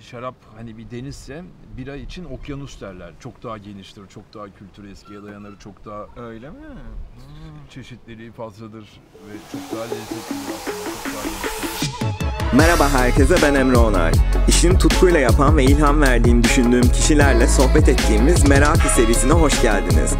şarap hani bir denizse bira için okyanus derler. Çok daha geniştir, çok daha kültürü eskiye dayanır, çok daha Öyle mi? çeşitliliği fazladır ve çok daha lezzetlidir aslında. Çok daha geniştir. Merhaba herkese ben Emre Onay. İşini tutkuyla yapan ve ilham verdiğini düşündüğüm kişilerle sohbet ettiğimiz Meraki serisine hoş geldiniz.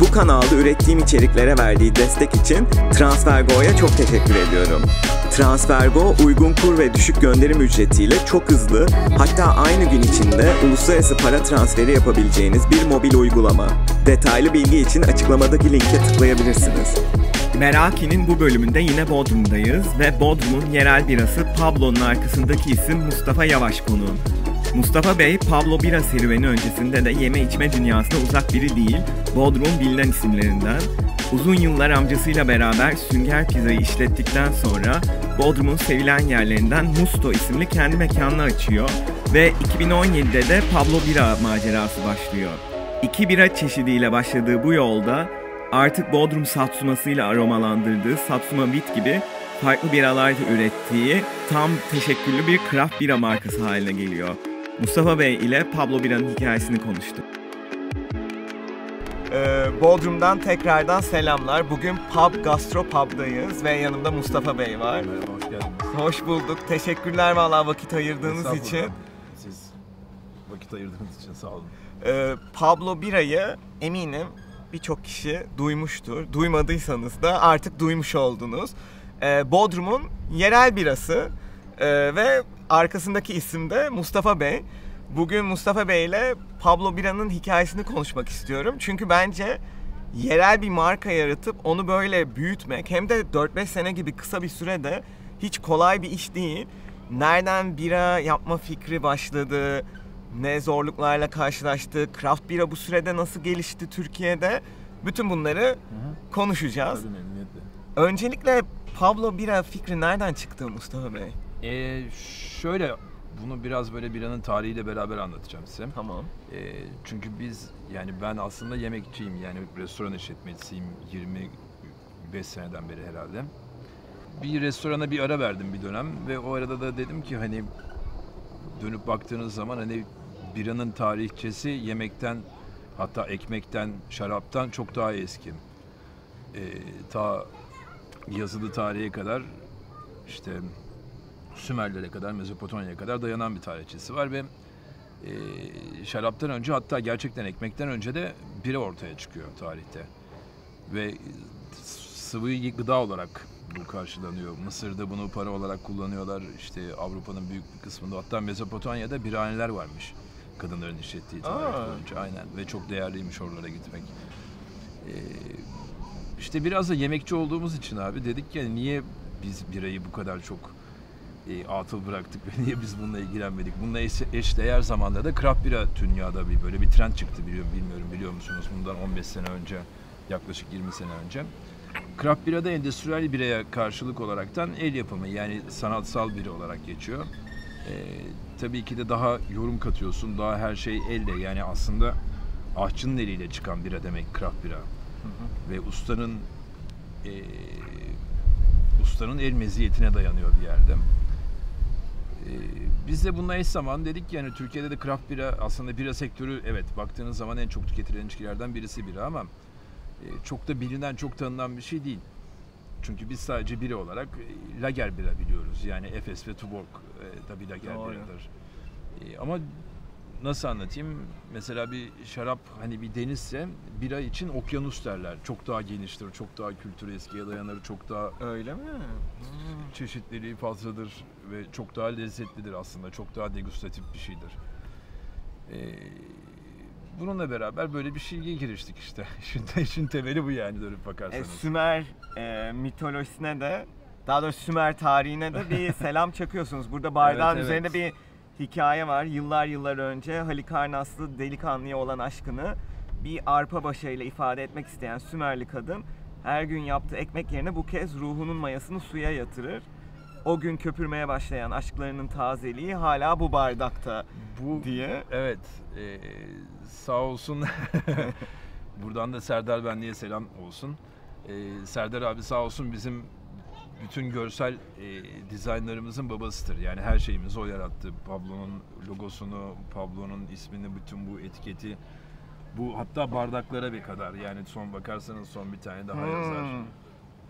Bu kanalda ürettiğim içeriklere verdiği destek için Transfergo'ya çok teşekkür ediyorum. Transfergo uygun kur ve düşük gönderim ücretiyle çok hızlı hatta aynı gün içinde uluslararası para transferi yapabileceğiniz bir mobil uygulama. Detaylı bilgi için açıklamadaki linke tıklayabilirsiniz. Meraki'nin bu bölümünde yine Bodrum'dayız ve Bodrum'un yerel birası Pablo'nun arkasındaki isim Mustafa Yavaş konuğum. Mustafa Bey, Pablo bira serüveni öncesinde de yeme içme dünyasına uzak biri değil, Bodrum'un bilinen isimlerinden. Uzun yıllar amcasıyla beraber Sünger Pizza'yı işlettikten sonra Bodrum'un sevilen yerlerinden Musto isimli kendi mekanını açıyor ve 2017'de de Pablo Bira macerası başlıyor. İki bira çeşidiyle başladığı bu yolda artık Bodrum Satsuması'yla aromalandırdığı Satsuma Wheat gibi farklı biralar ürettiği tam teşekküllü bir craft bira markası haline geliyor. Mustafa Bey ile Pablo Bira'nın hikayesini konuştuk. Ee, Bodrum'dan tekrardan selamlar. Bugün Pub Gastro Pub'dayız ve yanımda Mustafa Bey var. Merhaba, hoş geldiniz. Hoş bulduk. Teşekkürler vallahi vakit ayırdığınız için. Siz vakit ayırdığınız için sağ olun. Ee, Pablo Bira'yı eminim birçok kişi duymuştur. Duymadıysanız da artık duymuş oldunuz. Ee, Bodrum'un yerel birası ee, ve arkasındaki isim de Mustafa Bey. Bugün Mustafa Bey ile Pablo Bira'nın hikayesini konuşmak istiyorum. Çünkü bence yerel bir marka yaratıp onu böyle büyütmek hem de 4-5 sene gibi kısa bir sürede hiç kolay bir iş değil. Nereden bira yapma fikri başladı, ne zorluklarla karşılaştı, craft bira bu sürede nasıl gelişti Türkiye'de? Bütün bunları konuşacağız. Öncelikle Pablo bira fikri nereden çıktı Mustafa Bey? Ee, şöyle bunu biraz böyle biranın tarihiyle beraber anlatacağım size. Tamam. Ee, çünkü biz yani ben aslında yemekçiyim yani restoran işletmecisiyim 25 seneden beri herhalde. Bir restorana bir ara verdim bir dönem ve o arada da dedim ki hani dönüp baktığınız zaman hani biranın tarihçesi yemekten hatta ekmekten, şaraptan çok daha eski. Ee, ta yazılı tarihe kadar işte Sümerlere kadar, Mezopotamya'ya kadar dayanan bir tarihçesi var ve e, şaraptan önce hatta gerçekten ekmekten önce de bira ortaya çıkıyor tarihte. Ve sıvı gıda olarak bu karşılanıyor. Mısır'da bunu para olarak kullanıyorlar. İşte Avrupa'nın büyük bir kısmında hatta Mezopotamya'da birahaneler varmış. Kadınların işlettiği tarih Aa. boyunca aynen ve çok değerliymiş oralara gitmek. Ee, işte biraz da yemekçi olduğumuz için abi dedik ki niye biz birayı bu kadar çok e, atıl bıraktık ve niye biz bununla ilgilenmedik? Bununla eş, eşdeğer zamanda da craft bira dünyada bir böyle bir trend çıktı biliyorum bilmiyorum biliyor musunuz bundan 15 sene önce yaklaşık 20 sene önce. Craft bira da endüstriyel biraya karşılık olaraktan el yapımı yani sanatsal biri olarak geçiyor. E, tabii ki de daha yorum katıyorsun, daha her şey elle yani aslında ahçının eliyle çıkan bira demek craft bira. Ve ustanın e, ustanın el meziyetine dayanıyor bir yerde. E, biz de bununla eş zaman dedik ki yani Türkiye'de de craft bira aslında bira sektörü evet baktığınız zaman en çok tüketilen içkilerden birisi bira ama e, çok da bilinen, çok tanınan bir şey değil. Çünkü biz sadece bira olarak e, lager bira biliyoruz. Yani Efes ve Tuborg e, da bir lager Doğru. biradır. E, ama nasıl anlatayım? Mesela bir şarap hani bir denizse bira için okyanus derler. Çok daha geniştir, çok daha kültürü eskiye dayanır, çok daha Öyle mi? çeşitliliği fazladır ve çok daha lezzetlidir aslında. Çok daha degustatif bir şeydir. Ee, bununla beraber böyle bir şeye giriştik işte. İşin, işin temeli bu yani dönüp E, bakarsanız. Sümer e, mitolojisine de daha doğrusu Sümer tarihine de bir selam çakıyorsunuz. Burada bardağın Evet, evet. üzerinde bir hikaye var. Yıllar yıllar önce Halikarnaslı delikanlıya olan aşkını bir arpa başıyla ifade etmek isteyen Sümerli kadın her gün yaptığı ekmek yerine bu kez ruhunun mayasını suya yatırır. O gün köpürmeye başlayan aşklarının tazeliği hala bu bardakta bu diye. evet e, sağ olsun. Buradan da Serdar Benli'ye selam olsun. Ee, Serdar abi sağ olsun bizim bütün görsel e, dizaynlarımızın babasıdır. Yani her şeyimizi o yarattı. Pablo'nun logosunu, Pablo'nun ismini, bütün bu etiketi, bu hatta bardaklara bir kadar. Yani son bakarsanız son bir tane daha yazar. Hmm.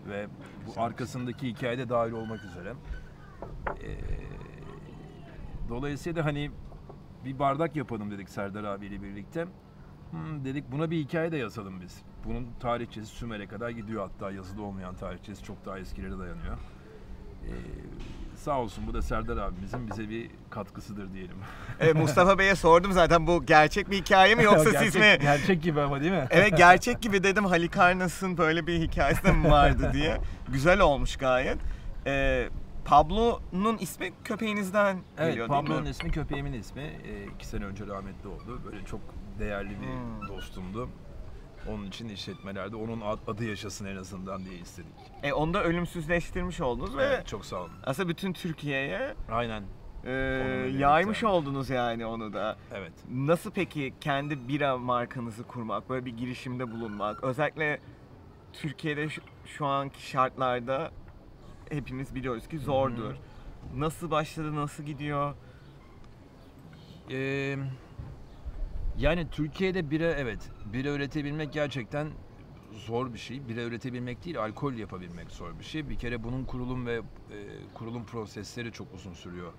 Ve bu arkasındaki hikayede dahil olmak üzere. Ee, dolayısıyla hani bir bardak yapalım dedik Serdar abiyle birlikte. Hmm, dedik buna bir hikaye de yazalım biz. Bunun tarihçesi Sümer'e kadar gidiyor hatta yazılı olmayan tarihçesi çok daha eskilere dayanıyor. Ee, sağ olsun bu da Serdar abimizin bize bir katkısıdır diyelim. Evet, Mustafa Bey'e sordum zaten bu gerçek bir hikaye mi yoksa gerçek, siz mi? Gerçek gibi ama değil mi? Evet gerçek gibi dedim Halikarnas'ın böyle bir hikayesi de mi vardı diye. Güzel olmuş gayet. Ee, Pablo'nun ismi köpeğinizden Evet, geliyor değil Pablo'nun mi? ismi köpeğimin ismi. Ee, iki sene önce rahmetli oldu. Böyle çok değerli bir Hmm. dostumdu. Onun için işletmelerde onun ad- adı yaşasın en azından diye istedik. E, onu da ölümsüzleştirmiş oldunuz ve Evet, çok sağ olun. aslında bütün Türkiye'ye Aynen, e, yaymış oldunuz yani onu da. evet. Nasıl peki kendi bira markanızı kurmak, böyle bir girişimde bulunmak, özellikle Türkiye'de şu, şu anki şartlarda hepimiz biliyoruz ki zordur. Nasıl başladı, nasıl gidiyor? Ee, yani Türkiye'de bira evet, bira üretebilmek gerçekten zor bir şey. Bira üretebilmek değil, alkol yapabilmek zor bir şey. Bir kere bunun kurulum ve e, kurulum prosesleri çok uzun sürüyor.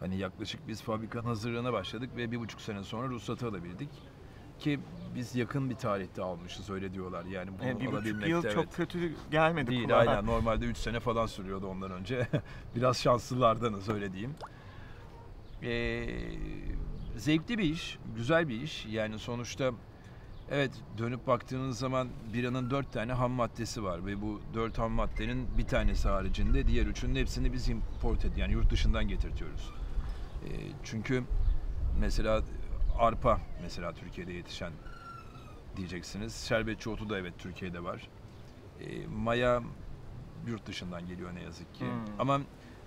Hani yaklaşık biz fabrikanın hazırlığına başladık ve bir buçuk sene sonra ruhsatı alabildik. Ki biz yakın bir tarihte almışız öyle diyorlar. Yani bunu E, bir alabilmekte yıl evet. çok kötü gelmedi Değil kulağa. aynen normalde 3 sene falan sürüyordu ondan önce. Biraz şanslılardanız öyle diyeyim. Ee, zevkli bir iş, güzel bir iş. Yani sonuçta evet dönüp baktığınız zaman biranın 4 tane ham maddesi var ve bu 4 ham maddenin bir tanesi haricinde diğer üçünün hepsini biz import ediyoruz. Yani yurt dışından getirtiyoruz. Ee, çünkü mesela arpa mesela Türkiye'de yetişen diyeceksiniz. Şerbetçi otu da evet Türkiye'de var. E, maya yurt dışından geliyor ne yazık ki. Hmm. Ama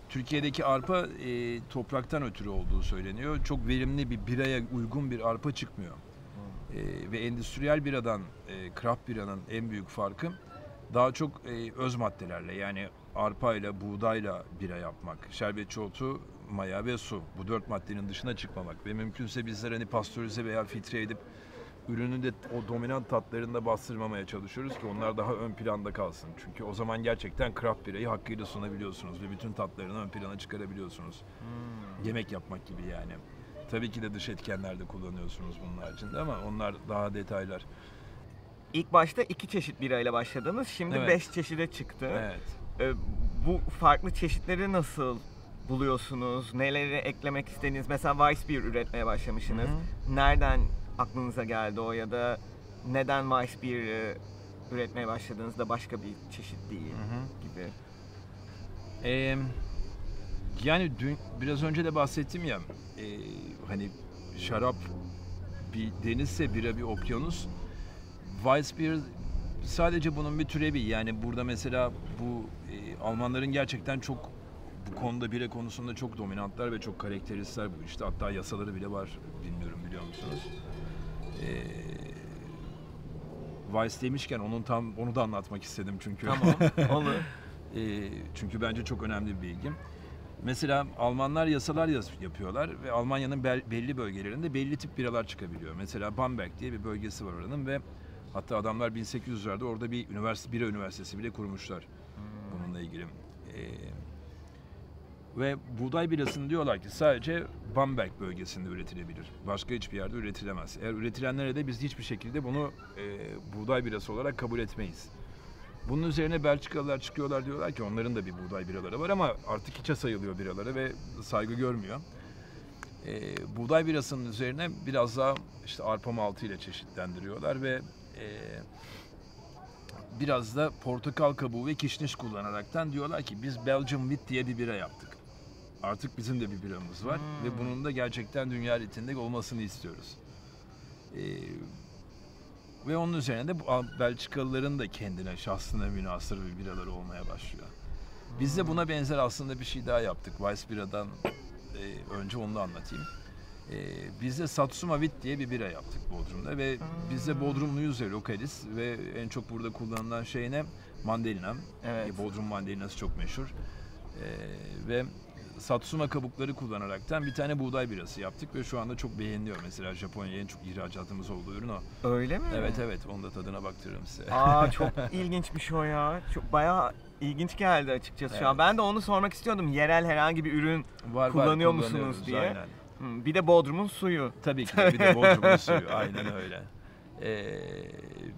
Türkiye'deki arpa e, topraktan ötürü olduğu söyleniyor. Çok verimli bir biraya uygun bir arpa çıkmıyor. E, ve endüstriyel biradan e, craft biranın en büyük farkı daha çok e, öz maddelerle yani arpayla, buğdayla bira yapmak. Şerbetçi otu, maya ve su. Bu dört maddenin dışına çıkmamak. Ve mümkünse bizler hani pastörize veya filtre edip ürünün de o dominant tatlarını da bastırmamaya çalışıyoruz ki onlar daha ön planda kalsın. Çünkü o zaman gerçekten craft birayı hakkıyla sunabiliyorsunuz ve bütün tatlarını ön plana çıkarabiliyorsunuz. Yemek yapmak gibi yani. Tabii ki de dış etkenler de kullanıyorsunuz bunun haricinde ama onlar daha detaylar. İlk başta iki çeşit birayla başladınız. Şimdi Evet. beş çeşide çıktı. Evet. Ee, bu farklı çeşitleri nasıl buluyorsunuz? Neleri eklemek istediğiniz? Mesela Weissbier üretmeye başlamışsınız. Hı Nereden aklınıza geldi o ya da neden Weissbier'i üretmeye başladığınızda başka bir çeşit değil gibi. Ee, yani dün biraz önce de bahsettim ya e, hani şarap bir denizse bira bir okyanus. Weissbier sadece bunun bir türevi. Yani burada mesela bu e, Almanların gerçekten çok bu konuda bira konusunda çok dominantlar ve çok karakteristler bu işte. Hatta yasaları bile var. Bilmiyorum biliyor musunuz? Ee, Weiss demişken onun tam onu da anlatmak istedim çünkü. Tamam, olur. E, çünkü bence çok önemli bir bilgi. Mesela Almanlar yasalar yaz- yapıyorlar ve Almanya'nın bel- belli bölgelerinde belli tip biralar çıkabiliyor. Mesela Bamberg diye bir bölgesi var oranın ve hatta adamlar 1800'lerde orada bir üniversite bira üniversitesi bile kurmuşlar bununla ilgili. E, ve buğday birasını diyorlar ki sadece Bamberg bölgesinde üretilebilir. Başka hiçbir yerde üretilemez. Eğer üretilenlere de biz hiçbir şekilde bunu e, buğday birası olarak kabul etmeyiz. Bunun üzerine Belçikalılar çıkıyorlar diyorlar ki onların da bir buğday biraları var ama artık hiçe sayılıyor biraları ve saygı görmüyor. Ee, buğday birasının üzerine biraz daha işte arpa maltı ile çeşitlendiriyorlar ve e, biraz da portakal kabuğu ve kişniş kullanaraktan diyorlar ki biz Belgium Wheat diye bir bira yaptık. Artık bizim de bir biramız var Hmm. ve bunun da gerçekten dünya ritminde olmasını istiyoruz. Ee, ve onun üzerine de Belçikalıların da kendine şahsına münasır bir biraları olmaya başlıyor. Biz de buna benzer aslında bir şey daha yaptık. Weiss biradan e, önce onu da anlatayım. E, biz de Satsuma Wit diye bir bira yaptık Bodrum'da ve biz de Bodrumluyuz ya lokaliz ve en çok burada kullanılan şey ne? mandalina. Evet. E, Bodrum mandalinası çok meşhur. E, ve Satsuma kabukları kullanaraktan bir tane buğday birası yaptık ve şu anda çok beğeniliyor. Mesela Japonya'ya en çok ihracatımız olduğu ürün o. Öyle mi? Evet evet onu da tadına baktırırım size. Aa çok ilginçmiş o ya. Çok bayağı ilginç geldi açıkçası şu an. Evet. Ben de onu sormak istiyordum. Yerel herhangi bir ürün var, kullanıyor musunuz kullanıyoruz, diye. Aynen. Hı, bir de Bodrum'un suyu. Tabii ki de bir de Bodrum'un suyu. Aynen öyle. Ee,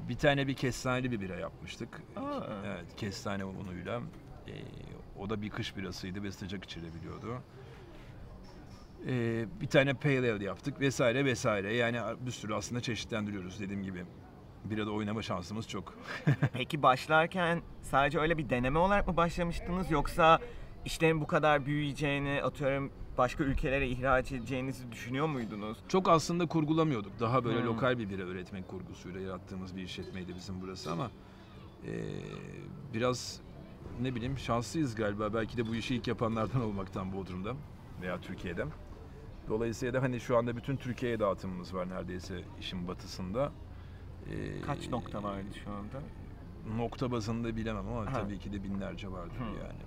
bir tane bir kestaneli bir bira yapmıştık. Aa. Evet, kestane unuyla. Ee, o da bir kış birasıydı ve sıcak içilebiliyordu. Ee, bir tane pale ale yaptık vesaire vesaire. Yani bir sürü aslında çeşitlendiriyoruz dediğim gibi. Birada oynama şansımız çok. Peki başlarken sadece öyle bir deneme olarak mı başlamıştınız yoksa işlerin bu kadar büyüyeceğini atıyorum başka ülkelere ihraç edeceğinizi düşünüyor muydunuz? Çok aslında kurgulamıyorduk. Daha böyle Hmm. lokal bir bira üretmek kurgusuyla yarattığımız bir işletmeydi bizim burası ama ee, biraz ne bileyim şanslıyız galiba. Belki de bu işi ilk yapanlardan olmaktan Bodrum'da veya Türkiye'de. Dolayısıyla da hani şu anda bütün Türkiye'ye dağıtımımız var neredeyse işin batısında. Ee, Kaç nokta vardı şu anda? Nokta bazında bilemem ama Ha. tabii ki de binlerce vardır Hı. yani.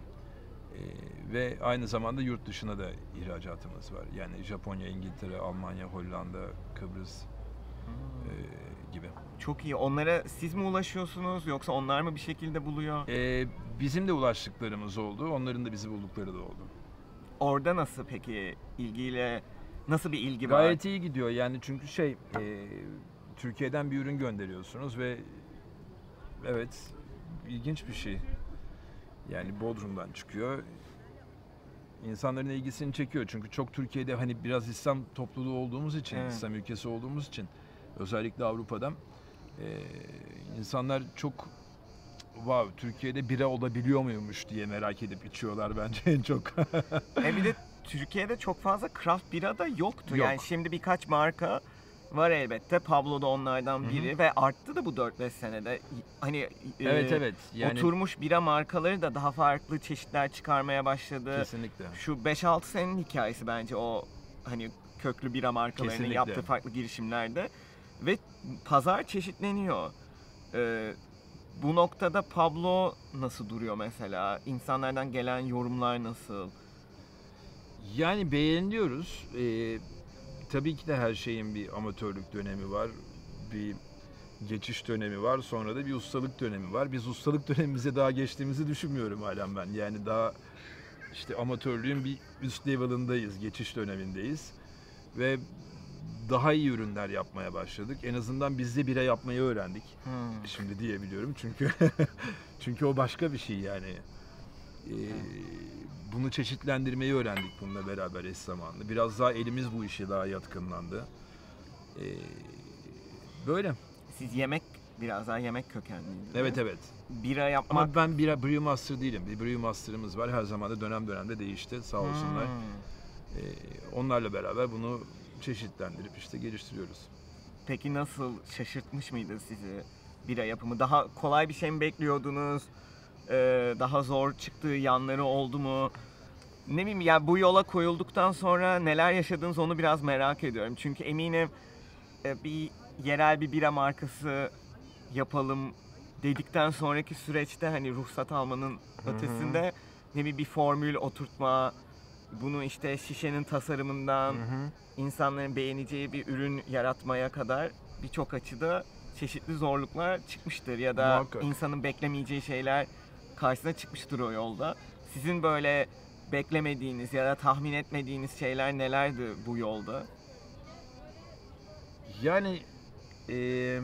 Ee, ve aynı zamanda yurt dışına da ihracatımız var. Yani Japonya, İngiltere, Almanya, Hollanda, Kıbrıs e, gibi. Çok iyi. Onlara siz mi ulaşıyorsunuz yoksa onlar mı bir şekilde buluyor? Ee, bizim de ulaştıklarımız oldu, onların da bizi buldukları da oldu. Orada nasıl peki ilgiyle nasıl bir ilgi var? Gayet iyi gidiyor yani çünkü şey e, Türkiye'den bir ürün gönderiyorsunuz ve evet ilginç bir şey. Yani Bodrum'dan çıkıyor. İnsanların ilgisini çekiyor çünkü çok Türkiye'de hani biraz İslam topluluğu olduğumuz için, Evet. İslam ülkesi olduğumuz için özellikle Avrupa'da e, insanlar çok wow Türkiye'de bira olabiliyor muymuş diye merak edip içiyorlar bence en çok. E bir de Türkiye'de çok fazla craft bira da yoktu. Yok. Yani şimdi birkaç marka var elbette. Pablo da onlardan biri ve arttı da bu 4-5 senede. Hani e, evet evet yani oturmuş bira markaları da daha farklı çeşitler çıkarmaya başladı. kesinlikle. Şu 5-6 senenin hikayesi bence o hani köklü bira markalarının Kesinlikle. yaptığı farklı girişimlerde ve pazar çeşitleniyor. Ee, bu noktada Pablo nasıl duruyor mesela? İnsanlardan gelen yorumlar nasıl? Yani beğeniyoruz. Ee, tabii ki de her şeyin bir amatörlük dönemi var. Bir geçiş dönemi var. Sonra da bir ustalık dönemi var. Biz ustalık dönemimize daha geçtiğimizi düşünmüyorum halen ben. Yani daha işte amatörlüğün bir üst level'ındayız. Geçiş dönemindeyiz. Ve daha iyi ürünler yapmaya başladık. En azından biz de bira yapmayı öğrendik. Şimdi diyebiliyorum çünkü çünkü o başka bir şey yani. Ee, bunu çeşitlendirmeyi öğrendik bununla beraber eş zamanlı. Biraz daha elimiz bu işe daha yatkınlandı. Ee, böyle. Siz yemek biraz daha yemek kökenliydi. Evet evet. Bira yapmak Ama ben bir brew master değilim. Bir brew master'ımız var. Her zaman da dönem dönemde değişti. Sağ olsunlar. Hmm. Ee, onlarla beraber bunu çeşitlendirip işte geliştiriyoruz. Peki nasıl şaşırtmış mıydı sizi bira yapımı? Daha kolay bir şey mi bekliyordunuz? Ee, daha zor çıktığı yanları oldu mu? Ne bileyim ya bu yola koyulduktan sonra neler yaşadınız onu biraz merak ediyorum. Çünkü eminim e, bir yerel bir bira markası yapalım dedikten sonraki süreçte hani ruhsat almanın ötesinde ne bileyim bir formül oturtma, bunu işte şişenin tasarımından, insanların beğeneceği bir ürün yaratmaya kadar birçok açıda çeşitli zorluklar çıkmıştır ya da Muhakkak. insanın beklemeyeceği şeyler karşısına çıkmıştır o yolda. Sizin böyle beklemediğiniz ya da tahmin etmediğiniz şeyler nelerdi bu yolda? Yani eee,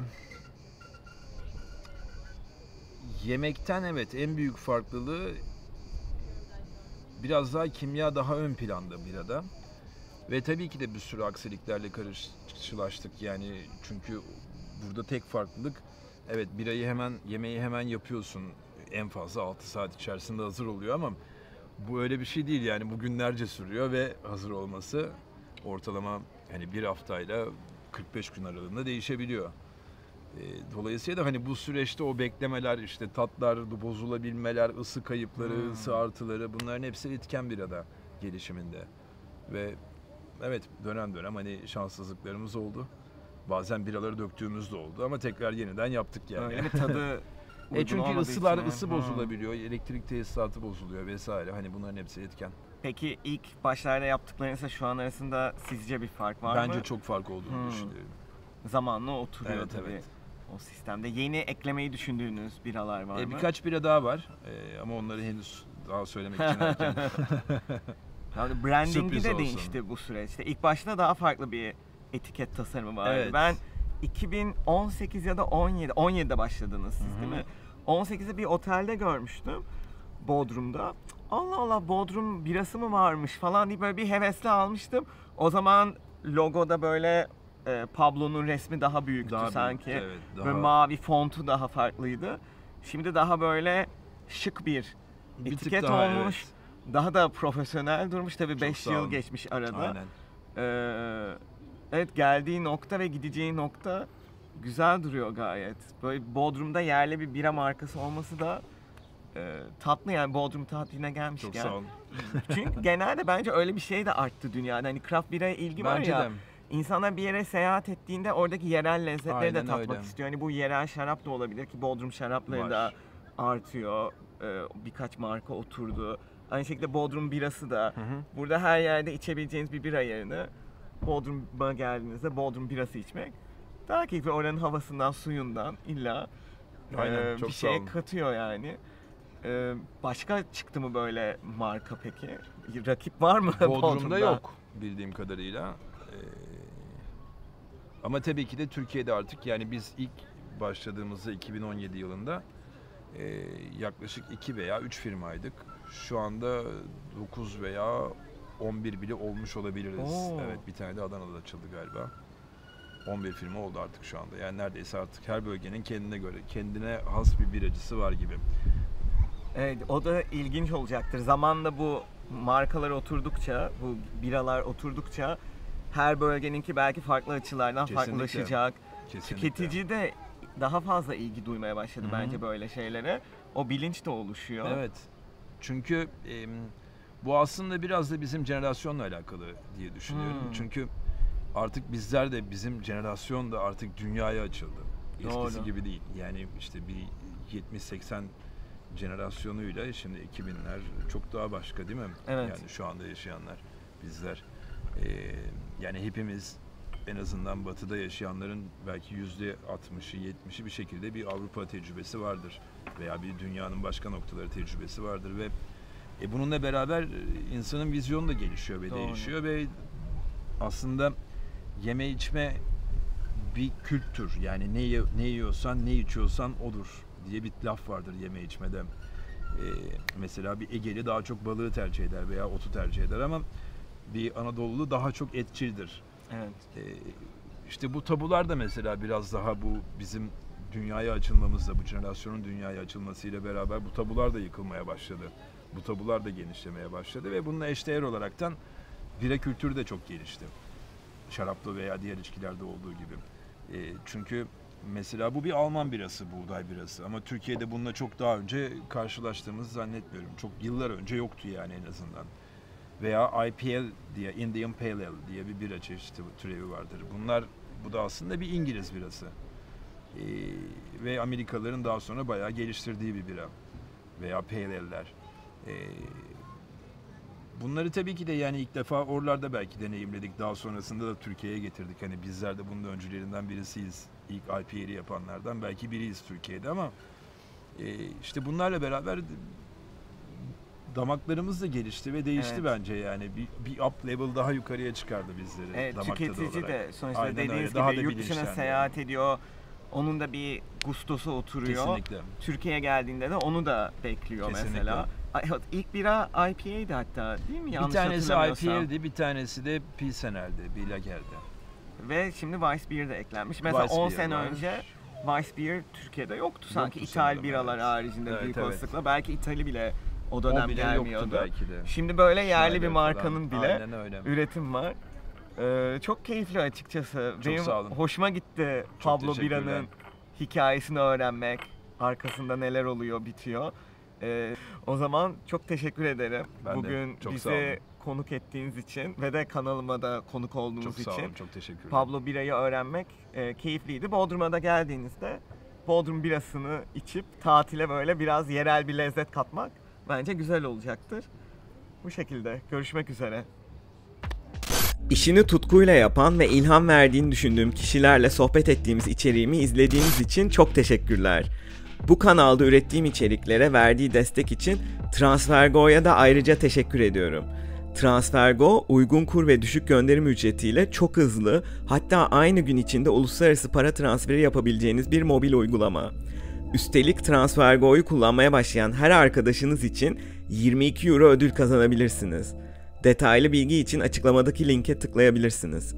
yemekten evet en büyük farklılığı biraz daha kimya daha ön planda birada. Ve tabii ki de bir sürü aksiliklerle karşılaştık yani çünkü burada tek farklılık evet birayı hemen yemeği hemen yapıyorsun en fazla 6 saat içerisinde hazır oluyor ama bu öyle bir şey değil yani bu günlerce sürüyor ve hazır olması ortalama hani bir haftayla 45 gün aralığında değişebiliyor. Dolayısıyla hani bu süreçte o beklemeler işte tatlar bozulabilmeler, ısı kayıpları, Hmm. ısı artıları bunların hepsi etken birada gelişiminde. Ve evet dönem dönem hani şanssızlıklarımız oldu. Bazen biraları döktüğümüz de oldu ama tekrar yeniden yaptık yani. Öyle mi tadı E çünkü ısılar için ısı Hı. bozulabiliyor, elektrik tesisatı bozuluyor vesaire. Hani bunların hepsi etken. Peki ilk başlarda yaptıklarınızla şu an arasında sizce bir fark var Bence mı? çok fark olduğunu Hmm. düşünüyorum. Zamanla oturuyor Evet, tabii evet. O sistemde. Yeni eklemeyi düşündüğünüz biralar var E, mı? birkaç bira daha var E, ama onları henüz daha söylemek için erken. Yani brandingi de değişti bu süreçte. İlk başta daha farklı bir etiket tasarımı vardı. Evet. Ben 2018 ya da 17, 17'de başladınız siz Hı hı. değil mi? 18'de bir otelde görmüştüm. Bodrum'da. Allah Allah Bodrum birası mı varmış falan diye böyle bir hevesle almıştım. O zaman logoda böyle e, Pablo'nun resmi daha büyüktü Daha sanki. evet, daha- Böyle mavi fontu daha farklıydı. Şimdi daha böyle şık bir Bir etiket daha, olmuş. Daha da profesyonel durmuş. Tabii Çok 5 sağ yıl geçmiş arada. Aynen. Ee, evet geldiği nokta ve gideceği nokta güzel duruyor gayet. Böyle Bodrum'da yerli bir bira markası olması da e, tatlı yani Bodrum tatiline gelmişken. Çok sağ olun. Çünkü genelde bence öyle bir şey de arttı dünyada. Hani craft biraya ilgi var Bence ya. de. İnsanlar bir yere seyahat ettiğinde oradaki yerel lezzetleri de Aynen tatmak öyle. istiyor. Hani bu yerel şarap da olabilir ki Bodrum şarapları Var. da artıyor. Ee, birkaç marka oturdu. Aynı şekilde Bodrum birası da. Hı hı. Burada her yerde içebileceğiniz bir bira yerine Bodrum'a geldiğinizde Bodrum birası içmek daha keyifli. Oranın havasından, suyundan illa Aynen, e, bir şey olun. katıyor yani. E, başka çıktı mı böyle marka peki? Rakip var mı Bodrum'da yok bildiğim kadarıyla. Ee, ama tabii ki de Türkiye'de artık yani biz ilk başladığımızda 2017 yılında e, yaklaşık 2 veya 3 firmaydık. Şu anda 9 veya 11 bile olmuş olabiliriz. Oo. Evet bir tane de Adana'da açıldı galiba. 11 firma oldu artık şu anda. Yani neredeyse artık her bölgenin kendine göre, kendine has bir biracısı var gibi. Evet, o da ilginç olacaktır. Zamanla bu markalar oturdukça, bu biralar oturdukça her bölgeninki belki farklı açılardan Kesinlikle. farklılaşacak. Kesinlikle. Tüketici de daha fazla ilgi duymaya başladı Hı hı. bence böyle şeylere. O bilinç de oluşuyor. Evet. Çünkü em, bu aslında biraz da bizim jenerasyonla alakalı diye düşünüyorum. Hmm. Çünkü artık bizler de bizim jenerasyon da artık dünyaya açıldı. Eskisi Doğru. gibi değil. Yani işte bir 70-80 jenerasyonuyla şimdi 2000'ler çok daha başka değil mi? Evet. Yani şu anda yaşayanlar bizler. Ee, yani hepimiz en azından batıda yaşayanların belki yüzde 60'ı 70'i bir şekilde bir Avrupa tecrübesi vardır veya bir dünyanın başka noktaları tecrübesi vardır ve e, bununla beraber e, insanın vizyonu da gelişiyor ve Doğru. değişiyor ve aslında yeme içme bir kültür yani ne ne yiyorsan ne içiyorsan odur diye bir laf vardır yeme içmede. Ee, mesela bir Egeli daha çok balığı tercih eder veya otu tercih eder ama bir Anadolulu daha çok etçildir. Evet. Ee, işte bu tabular da mesela biraz daha bu bizim dünyaya açılmamızla, bu jenerasyonun dünyaya açılmasıyla beraber bu tabular da yıkılmaya başladı. Bu tabular da genişlemeye başladı ve bununla eşdeğer olaraktan bira kültürü de çok gelişti. Şaraplı veya diğer içkilerde olduğu gibi. Ee, çünkü mesela bu bir Alman birası, buğday birası ama Türkiye'de bununla çok daha önce karşılaştığımızı zannetmiyorum. Çok yıllar önce yoktu yani en azından veya IPL diye Indian Pale Ale diye bir bira çeşidi türevi vardır. Bunlar bu da aslında bir İngiliz birası. Ee, ve Amerikalıların daha sonra bayağı geliştirdiği bir bira veya Pale Ale'ler. Ee, bunları tabii ki de yani ilk defa oralarda belki deneyimledik. Daha sonrasında da Türkiye'ye getirdik. Hani bizler de bunun öncülerinden birisiyiz. İlk IPA'li yapanlardan belki biriyiz Türkiye'de ama e, işte bunlarla beraber damaklarımız da gelişti ve değişti Evet. bence yani bir, bir up level daha yukarıya çıkardı bizleri Evet, damak tüketici olarak. de sonuçta Aynen öyle, dediğiniz daha gibi da yurt dışına bilinçlendi. seyahat ediyor. Onun da bir gustosu oturuyor. Kesinlikle. Türkiye'ye geldiğinde de onu da bekliyor Kesinlikle. mesela. İlk bira IPA'ydı hatta değil mi? Yanlış bir tanesi. IPL'di, bir tanesi de Pilsener'di, bir Lager'di. Ve şimdi Weissbier de eklenmiş. Mesela Weissbier 10 sene var. önce Weissbier Türkiye'de yoktu sanki Yoktu İthal sanırım, biralar evet. haricinde Evet, büyük evet. olasılıkla. Belki İthali bile o dönem o bile gelmiyordu. yoktu belki de. Şimdi böyle yerli Schneider bir markanın falan. bile üretim var. Ee, çok keyifli açıkçası. Çok Benim sağ olun. hoşuma gitti Çok Pablo. Bira'nın hikayesini öğrenmek. Arkasında neler oluyor, bitiyor. Ee, o zaman çok teşekkür ederim. Ben de. Bugün Çok sağ bizi konuk ettiğiniz için ve de kanalıma da konuk olduğunuz Çok için. sağ olun, çok teşekkürler. Pablo Bira'yı öğrenmek e, keyifliydi. Bodrum'a da geldiğinizde Bodrum birasını içip tatile böyle biraz yerel bir lezzet katmak bence güzel olacaktır. Bu şekilde görüşmek üzere. İşini tutkuyla yapan ve ilham verdiğini düşündüğüm kişilerle sohbet ettiğimiz içeriğimi izlediğiniz için çok teşekkürler. Bu kanalda ürettiğim içeriklere verdiği destek için Transfergo'ya da ayrıca teşekkür ediyorum. Transfergo uygun kur ve düşük gönderim ücretiyle çok hızlı hatta aynı gün içinde uluslararası para transferi yapabileceğiniz bir mobil uygulama. Üstelik Transfergo'yu kullanmaya başlayan her arkadaşınız için 22 euro ödül kazanabilirsiniz. Detaylı bilgi için açıklamadaki linke tıklayabilirsiniz.